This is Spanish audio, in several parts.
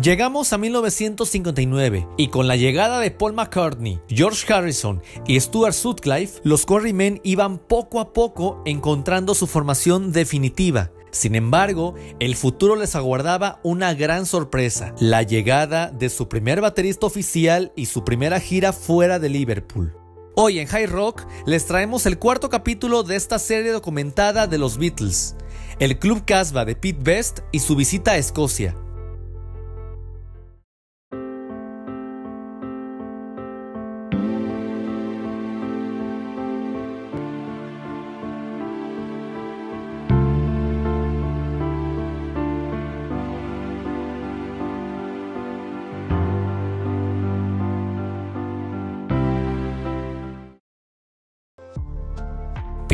Llegamos a 1959 y con la llegada de Paul McCartney, George Harrison y Stuart Sutcliffe, los Quarrymen iban poco a poco encontrando su formación definitiva. Sin embargo, el futuro les aguardaba una gran sorpresa, la llegada de su primer baterista oficial y su primera gira fuera de Liverpool. Hoy en High Rock les traemos el cuarto capítulo de esta serie documentada de los Beatles, el Club Casbah de Pete Best y su visita a Escocia.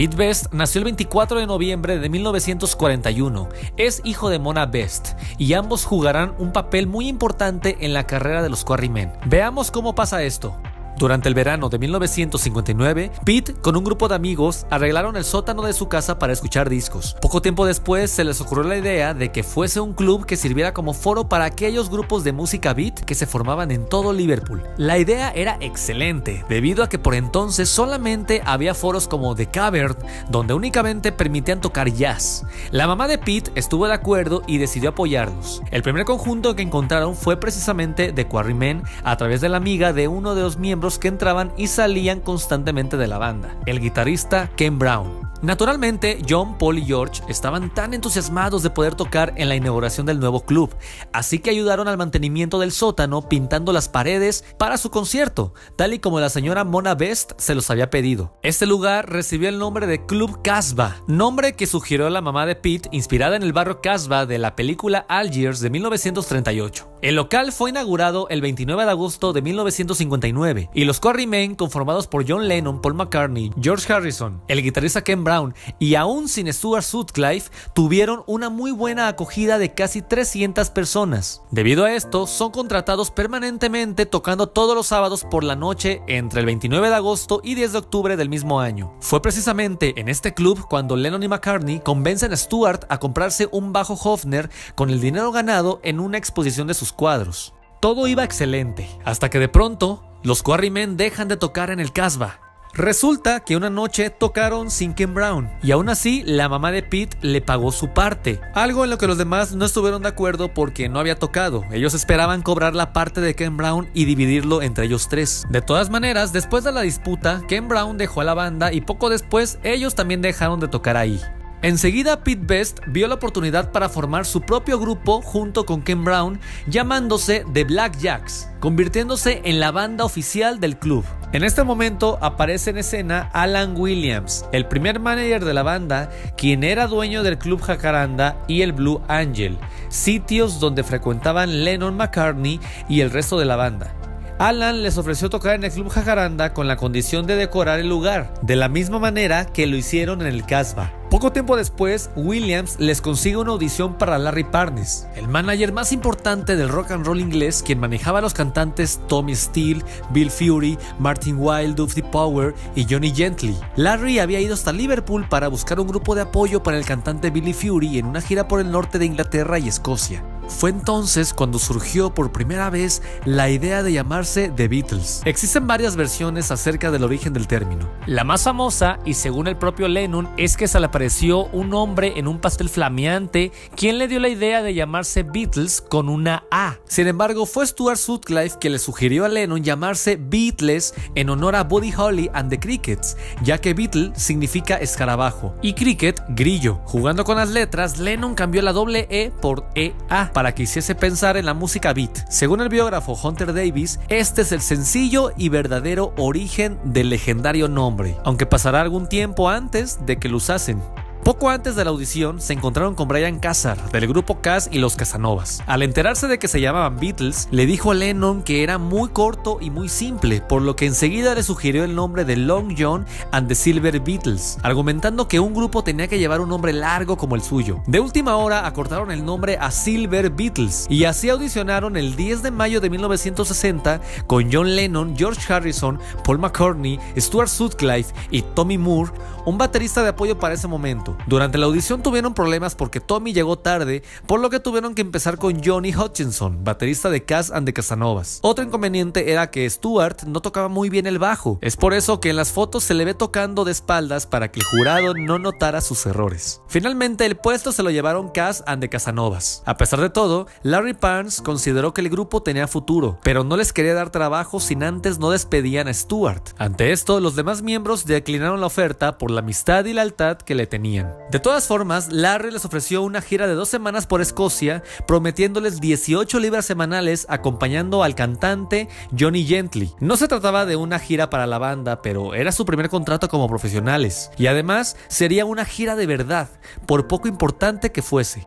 Pete Best nació el 24 de noviembre de 1941. Es hijo de Mona Best y ambos jugarán un papel muy importante en la carrera de los Quarrymen. Veamos cómo pasa esto. Durante el verano de 1959, Pete con un grupo de amigos arreglaron el sótano de su casa para escuchar discos. Poco tiempo después se les ocurrió la idea de que fuese un club que sirviera como foro para aquellos grupos de música beat que se formaban en todo Liverpool. La idea era excelente, debido a que por entonces solamente había foros como The Cavern, donde únicamente permitían tocar jazz. La mamá de Pete estuvo de acuerdo y decidió apoyarlos. El primer conjunto que encontraron fue precisamente The Quarrymen a través de la amiga de uno de los miembros que entraban y salían constantemente de la banda, el guitarrista Ken Brown. Naturalmente, John, Paul y George estaban tan entusiasmados de poder tocar en la inauguración del nuevo club, así que ayudaron al mantenimiento del sótano pintando las paredes para su concierto, tal y como la señora Mona Best se los había pedido. Este lugar recibió el nombre de Club Casbah, nombre que sugirió la mamá de Pete inspirada en el barrio Casbah de la película Algiers de 1938. El local fue inaugurado el 29 de agosto de 1959 y los Quarrymen, conformados por John Lennon, Paul McCartney, George Harrison, el guitarrista Ken Brown, y aún sin Stuart Sutcliffe tuvieron una muy buena acogida de casi 300 personas. Debido a esto, son contratados permanentemente tocando todos los sábados por la noche entre el 29 de agosto y 10 de octubre del mismo año. Fue precisamente en este club cuando Lennon y McCartney convencen a Stuart a comprarse un bajo Hofner con el dinero ganado en una exposición de sus cuadros. Todo iba excelente, hasta que de pronto los Quarrymen dejan de tocar en el Casbah Resulta que una noche tocaron sin Ken Brown y aún así la mamá de Pete le pagó su parte, algo en lo que los demás no estuvieron de acuerdo porque no había tocado. Ellos esperaban cobrar la parte de Ken Brown y dividirlo entre ellos tres. De todas maneras, después de la disputa, Ken Brown dejó a la banda y poco después ellos también dejaron de tocar ahí. Enseguida Pete Best vio la oportunidad para formar su propio grupo junto con Ken Brown, llamándose The Black Jacks, convirtiéndose en la banda oficial del club. En este momento aparece en escena Alan Williams, el primer manager de la banda, quien era dueño del club Jacaranda y el Blue Angel, sitios donde frecuentaban Lennon McCartney y el resto de la banda. Alan les ofreció tocar en el Club Jacaranda con la condición de decorar el lugar, de la misma manera que lo hicieron en el Casbah. Poco tiempo después, Williams les consigue una audición para Larry Parnes, el manager más importante del rock and roll inglés, quien manejaba a los cantantes Tommy Steele, Bill Fury, Martin Wilde, Duffy Power y Johnny Gently. Larry había ido hasta Liverpool para buscar un grupo de apoyo para el cantante Billy Fury en una gira por el norte de Inglaterra y Escocia. Fue entonces cuando surgió por primera vez la idea de llamarse The Beatles. Existen varias versiones acerca del origen del término. La más famosa, y según el propio Lennon, es que se le apareció un hombre en un pastel flameante quien le dio la idea de llamarse Beatles con una A. Sin embargo, fue Stuart Sutcliffe que le sugirió a Lennon llamarse Beatles en honor a Buddy Holly and the Crickets, ya que Beatle significa escarabajo y Cricket grillo. Jugando con las letras, Lennon cambió la doble E por EA para que hiciese pensar en la música beat. Según el biógrafo Hunter Davis, este es el sencillo y verdadero origen del legendario nombre, aunque pasará algún tiempo antes de que lo usasen. Poco antes de la audición se encontraron con Brian Cassar del grupo Cass y los Casanovas. Al enterarse de que se llamaban Beatles, le dijo a Lennon que era muy corto y muy simple, por lo que enseguida le sugirió el nombre de Long John and the Silver Beatles, argumentando que un grupo tenía que llevar un nombre largo como el suyo. De última hora acortaron el nombre a Silver Beatles y así audicionaron el 10 de mayo de 1960 con John Lennon, George Harrison, Paul McCartney, Stuart Sutcliffe y Tommy Moore, un baterista de apoyo para ese momento. Durante la audición tuvieron problemas porque Tommy llegó tarde, por lo que tuvieron que empezar con Johnny Hutchinson, baterista de Cass and the Casanovas. Otro inconveniente era que Stuart no tocaba muy bien el bajo. Es por eso que en las fotos se le ve tocando de espaldas para que el jurado no notara sus errores. Finalmente el puesto se lo llevaron Cass and the Casanovas. A pesar de todo, Larry Parnes consideró que el grupo tenía futuro, pero no les quería dar trabajo sin antes no despedían a Stuart. Ante esto, los demás miembros declinaron la oferta por la amistad y lealtad que le tenían. De todas formas, Larry les ofreció una gira de dos semanas por Escocia, prometiéndoles 18 libras semanales acompañando al cantante Johnny Gently. No se trataba de una gira para la banda, pero era su primer contrato como profesionales, y además sería una gira de verdad, por poco importante que fuese.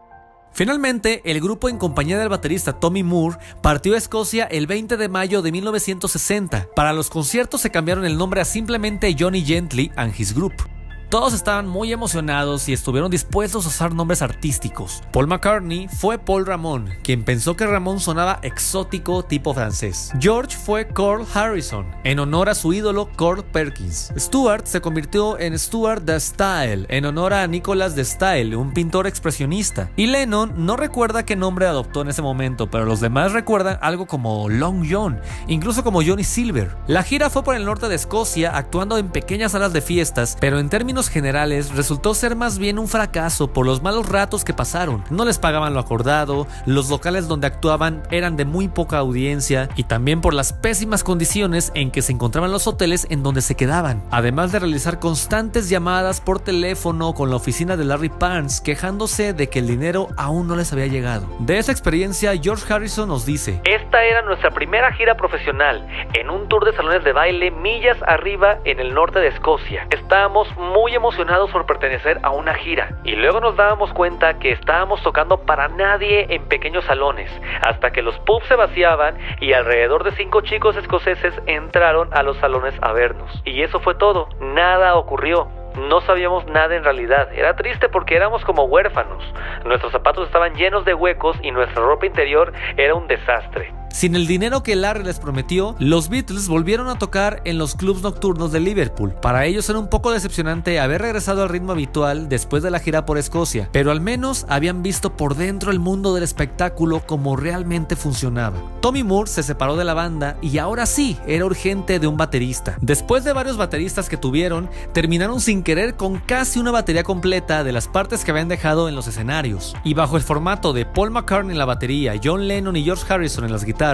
Finalmente, el grupo en compañía del baterista Tommy Moore partió a Escocia el 20 de mayo de 1960. Para los conciertos se cambiaron el nombre a simplemente Johnny Gently and His Group. Todos estaban muy emocionados y estuvieron dispuestos a usar nombres artísticos. Paul McCartney fue Paul Ramón, quien pensó que Ramón sonaba exótico tipo francés. George fue Carl Harrison, en honor a su ídolo Carl Perkins. Stuart se convirtió en Stuart de Style, en honor a Nicholas de Style, un pintor expresionista. Y Lennon no recuerda qué nombre adoptó en ese momento, pero los demás recuerdan algo como Long John, incluso como Johnny Silver. La gira fue por el norte de Escocia, actuando en pequeñas salas de fiestas, pero en términos generales, resultó ser más bien un fracaso por los malos ratos que pasaron. No les pagaban lo acordado, los locales donde actuaban eran de muy poca audiencia y también por las pésimas condiciones en que se encontraban los hoteles en donde se quedaban. Además de realizar constantes llamadas por teléfono con la oficina de Larry Parnes quejándose de que el dinero aún no les había llegado. De esa experiencia, George Harrison nos dice: Esta era nuestra primera gira profesional en un tour de salones de baile millas arriba en el norte de Escocia. Estábamos muy muy emocionados por pertenecer a una gira y luego nos dábamos cuenta que estábamos tocando para nadie en pequeños salones, hasta que los pubs se vaciaban y alrededor de cinco chicos escoceses entraron a los salones a vernos. Y eso fue todo, nada ocurrió no sabíamos nada en realidad. Era triste porque éramos como huérfanos. Nuestros zapatos estaban llenos de huecos y nuestra ropa interior era un desastre. Sin el dinero que Larry les prometió, los Beatles volvieron a tocar en los clubs nocturnos de Liverpool. Para ellos era un poco decepcionante haber regresado al ritmo habitual después de la gira por Escocia, pero al menos habían visto por dentro el mundo del espectáculo como realmente funcionaba. Tommy Moore se separó de la banda y ahora sí era urgente de un baterista. Después de varios bateristas que tuvieron, terminaron sin querer con casi una batería completa de las partes que habían dejado en los escenarios. Y bajo el formato de Paul McCartney en la batería, John Lennon y George Harrison en las guitarras,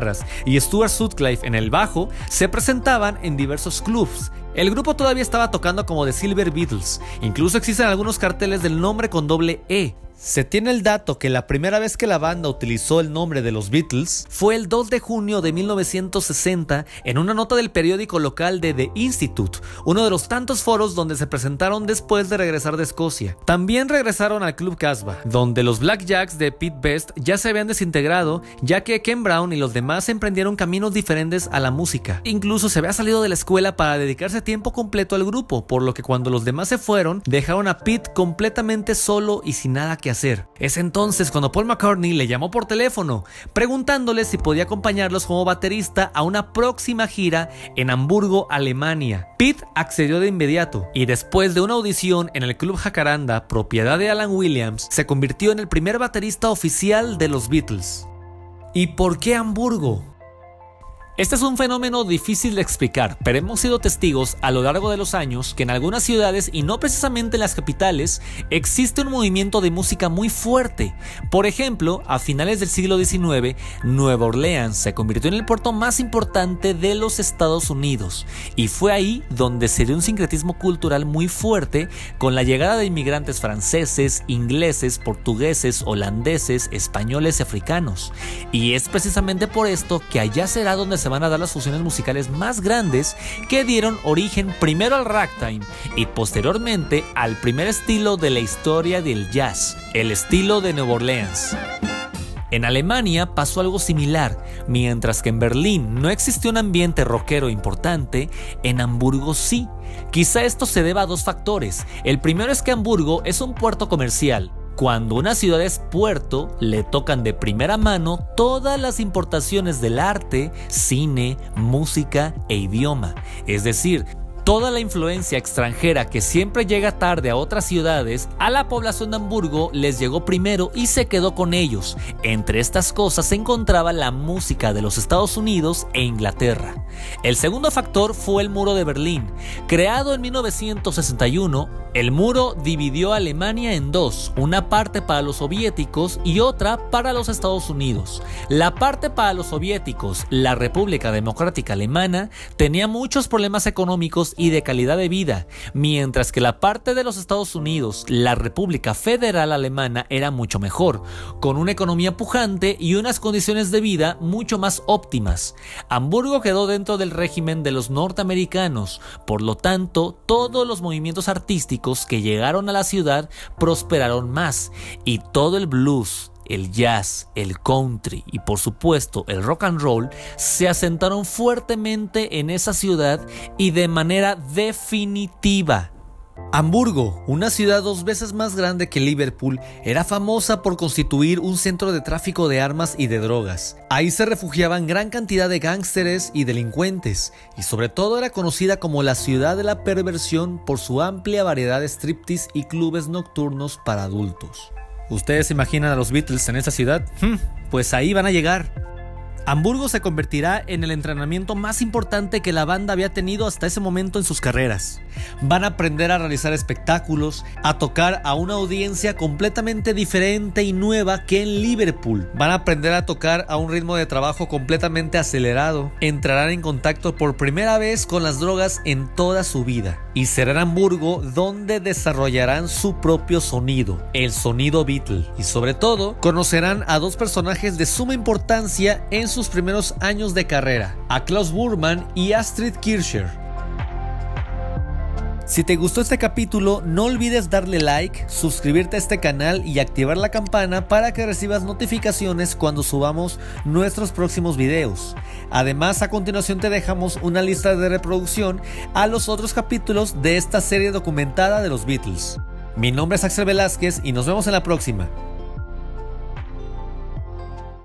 y Stuart Sutcliffe en el bajo se presentaban en diversos clubs. El grupo todavía estaba tocando como The Silver Beatles, incluso existen algunos carteles del nombre con doble E, se tiene el dato que la primera vez que la banda utilizó el nombre de los Beatles fue el 2 de junio de 1960 en una nota del periódico local de The Institute, uno de los tantos foros donde se presentaron después de regresar de Escocia. También regresaron al Club Casbah, donde los Blackjacks de Pete Best ya se habían desintegrado, ya que Ken Brown y los demás emprendieron caminos diferentes a la música. Incluso se había salido de la escuela para dedicarse tiempo completo al grupo, por lo que cuando los demás se fueron, dejaron a Pete completamente solo y sin nada que hacer. Es entonces cuando Paul McCartney le llamó por teléfono, preguntándole si podía acompañarlos como baterista a una próxima gira en Hamburgo, Alemania. Pete accedió de inmediato y después de una audición en el Club Jacaranda, propiedad de Alan Williams, se convirtió en el primer baterista oficial de los Beatles. ¿Y por qué Hamburgo? Este es un fenómeno difícil de explicar, pero hemos sido testigos a lo largo de los años que en algunas ciudades y no precisamente en las capitales existe un movimiento de música muy fuerte. Por ejemplo, a finales del siglo XIX, Nueva Orleans se convirtió en el puerto más importante de los Estados Unidos y fue ahí donde se dio un sincretismo cultural muy fuerte con la llegada de inmigrantes franceses, ingleses, portugueses, holandeses, españoles y africanos. Y es precisamente por esto que allá será donde se van a dar las fusiones musicales más grandes que dieron origen primero al ragtime y posteriormente al primer estilo de la historia del jazz, el estilo de Nueva Orleans. En Alemania pasó algo similar, mientras que en Berlín no existió un ambiente rockero importante, en Hamburgo sí. Quizá esto se deba a dos factores. El primero es que Hamburgo es un puerto comercial, cuando una ciudad es puerto, le tocan de primera mano todas las importaciones del arte, cine, música e idioma. Es decir, toda la influencia extranjera que siempre llega tarde a otras ciudades, a la población de Hamburgo les llegó primero y se quedó con ellos. Entre estas cosas se encontraba la música de los Estados Unidos e Inglaterra. El segundo factor fue el muro de Berlín. Creado en 1961, el muro dividió a Alemania en dos, una parte para los soviéticos y otra para los Estados Unidos. La parte para los soviéticos, la República Democrática Alemana, tenía muchos problemas económicos y de calidad de vida, mientras que la parte de los Estados Unidos, la República Federal Alemana, era mucho mejor, con una economía pujante y unas condiciones de vida mucho más óptimas. Hamburgo quedó dentro del régimen de los norteamericanos, por lo tanto, todos los movimientos artísticos que llegaron a la ciudad prosperaron más y todo el blues, el jazz, el country y por supuesto el rock and roll se asentaron fuertemente en esa ciudad y de manera definitiva Hamburgo, una ciudad dos veces más grande que Liverpool, era famosa por constituir un centro de tráfico de armas y de drogas. Ahí se refugiaban gran cantidad de gángsteres y delincuentes, y sobre todo era conocida como la ciudad de la perversión por su amplia variedad de striptease y clubes nocturnos para adultos. ¿Ustedes imaginan a los Beatles en esa ciudad? Hmm, pues ahí van a llegar. Hamburgo se convertirá en el entrenamiento más importante que la banda había tenido hasta ese momento en sus carreras. Van a aprender a realizar espectáculos, a tocar a una audiencia completamente diferente y nueva que en Liverpool. Van a aprender a tocar a un ritmo de trabajo completamente acelerado. Entrarán en contacto por primera vez con las drogas en toda su vida. Y será en Hamburgo donde desarrollarán su propio sonido, el sonido Beatle. Y sobre todo, conocerán a dos personajes de suma importancia en sus primeros años de carrera, a Klaus Burman y Astrid Kircher. Si te gustó este capítulo, no olvides darle like, suscribirte a este canal y activar la campana para que recibas notificaciones cuando subamos nuestros próximos videos. Además, a continuación te dejamos una lista de reproducción a los otros capítulos de esta serie documentada de los Beatles. Mi nombre es Axel Velázquez y nos vemos en la próxima.